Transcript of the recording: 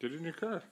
Get in your car.